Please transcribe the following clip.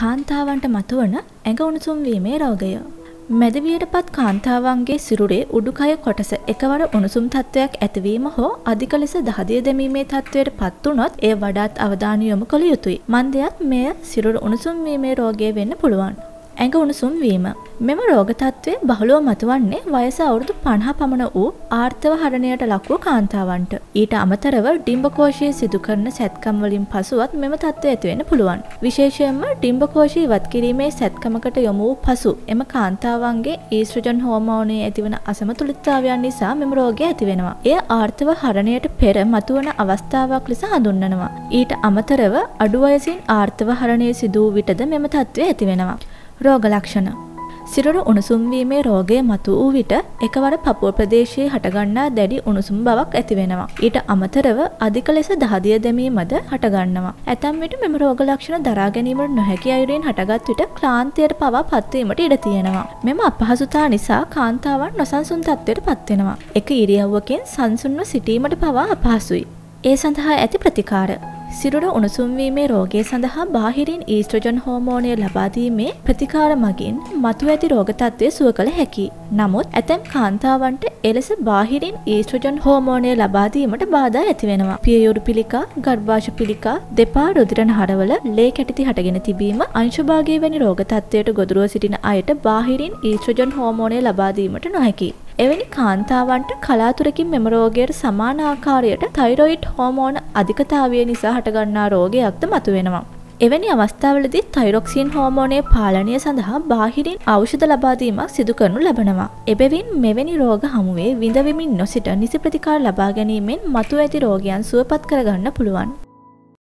කාන්තාවන්ට මතුවන ඇඟ උණුසුම් වීමේ රෝගය. මැදවියට පත් කාන්තාවන්ගේ සිරුරේ උඩුකය කොටස එකවර උණුසුම් තත්ත්වයක් ඇතිවීම හෝ අධික ලෙස දහදිය දැමීමේ තත්ත්වයට පත්වනොත් එය වඩාත් අවධානය යොමු කළ යුතුයි. මන්දයක් මෙය සිරුර උණුසුම් වීමේ රෝගය වෙන්න පුළුවන්. ඇඟ උණුසුම් වීම. මෙම රෝග තත්ත්වය බහුලව මතුවන්නේ වයස අවුරුදු 50 පමණ වූ ආර්ථව හරණයට ලක් වූ කාන්තාවන්ට. ඊට අමතරව ඩිම්බකෝෂයේ සිදු කරන සැත්කම් වලින් පසුවත් මෙම තත්ත්වය ඇති වෙන්න පුළුවන්. විශේෂයෙන්ම ඩිම්බකෝෂය ඉවත් කිරීමේ සැත්කමකට යොමු වූ පසු එම කාන්තාවන්ගේ ඊස්ට්‍රජන් හෝමෝනයේ ඇතිවන අසමතුලිතතාවයන් නිසා මෙම රෝගය ඇති වෙනවා. එය ආර්ථව හරණයට පෙර මතුවන අවස්ථාවක් ලෙස හඳුන්වනවා. ඊට අමතරව අඩු වයසින් ආර්ථව හරණය සිදු වූ විටද මෙම තත්ත්වය ඇති වෙනවා. රෝග ලක්ෂණ සිරුරු උණුසුම්වීමේ රෝගය මතු වූ විට එකවර පපුව ප්‍රදේශයේ හටගන්නා දැඩි උණුසුම් බවක් ඇතිවෙනවා. ඊට අමතරව අධික ලෙස දහදිය දැමීමද හටගන්නවා. ඇතැම් විට මෙම රෝග ලක්ෂණ දරා ගැනීමට නොහැකි අයුරින් හටගත් විට ක්ලාන්තයට පවා පත්වීමට ඉඩ තියෙනවා. මෙම අපහසුතා නිසා කාන්තාවන් නොසන්සුන් තත්ත්වයට පත්වෙනවා. එක ඉරියව්වකින් සංසුන්ව සිටීමට පවා අපහසුයි. ඒ සඳහා ඇති ප්‍රතිකාර සිරුර උණුසුම්වීමේ රෝගය සඳහා බාහිරින් ඊස්ට්‍රජන් හෝමෝනය ලබාදීමේ ප්‍රතිකාර මගින් මතු ඇති රෝගතත්වය සුව කළ හැකි. නමුත් ඇතැම් කාන්තාවන්ට එලෙස බාහිරින් ඊස්ට්‍රජන් හෝමෝනය ලබාදීමට බාධා ඇතිවෙනවා. පියයුරු පිළිකා, ගර්භාෂ පිළිකා, දෙපා රුධිරන හරවල ලේ කැටිති හටගෙන තිබීම අංශභාගය වැනි රෝගතත්වයට ගොදුරුව සිටින අයට බාහිරින් ඊස්ට්‍රජන් හෝමෝනය ලබාදීමට නොහැකි. එවැනි කාන්තාවන්ට කලාතුරකින් මෙම රෝගයට සමාන ආකාරයට තයිරොයිඩ් හෝමෝන අධිකතාවය නිසා හටගන්නා රෝගයක්ද මතුවෙනවා. එවැනි අවස්ථාවලදී තයිරොක්සින් හෝමෝනයේ පාලනය සඳහා බාහිරින් ඖෂධ ලබා දීමක් සිදු කරනු ලබනවා. එබැවින් මෙවැනි රෝග හමුවේ විඳවෙමින් නොසිට නිසි ප්‍රතිකාර ලබා ගැනීමෙන් මතු ඇති රෝගයන් සුවපත් කරගන්න පුළුවන්.